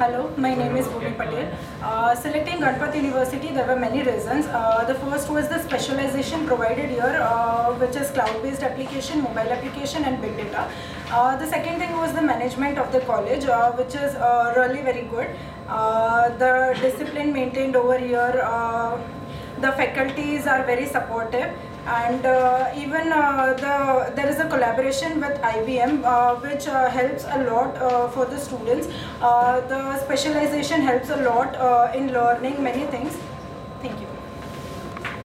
Hello, my name is Bhoomi Patel. Uh, selecting Ganpat University, there were many reasons. Uh, the first was the specialization provided here, uh, which is cloud-based application, mobile application, and big data. Uh, the second thing was the management of the college, uh, which is uh, really very good. Uh, the discipline maintained over here, uh, the faculties are very supportive and uh, even uh, the there is a collaboration with IBM uh, which uh, helps a lot uh, for the students. Uh, the specialization helps a lot uh, in learning many things.